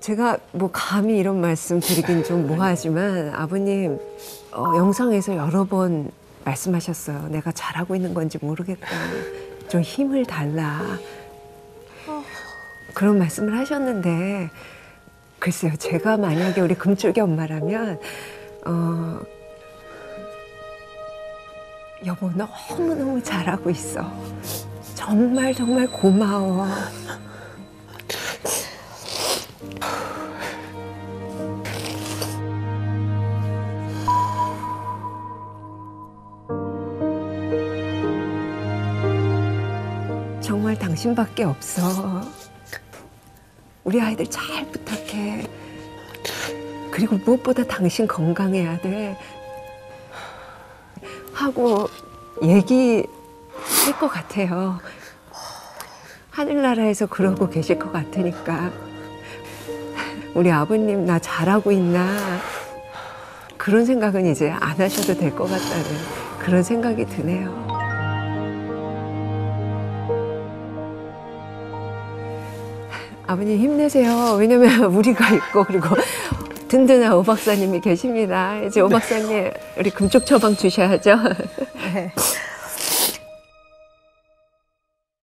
제가 뭐 감히 이런 말씀 드리긴 좀 뭐하지만 아버님 어, 영상에서 여러 번 말씀하셨어요. 내가 잘하고 있는 건지 모르겠다. 좀 힘을 달라. 그런 말씀을 하셨는데 글쎄요. 제가 만약에 우리 금쪽이 엄마라면 어, 여보 너무너무 잘하고 있어. 정말 정말 고마워. 정말 당신밖에 없어. 우리 아이들 잘 부탁해. 그리고 무엇보다 당신 건강해야 돼. 하고 얘기할 것 같아요. 하늘나라에서 그러고 계실 것 같으니까. 우리 아버님 나 잘하고 있나. 그런 생각은 이제 안 하셔도 될 것 같다는 그런 생각이 드네요. 아버님 힘내세요. 왜냐면 우리가 있고 그리고 든든한 오 박사님이 계십니다. 이제 오 박사님 우리 금쪽 처방 주셔야죠. 네.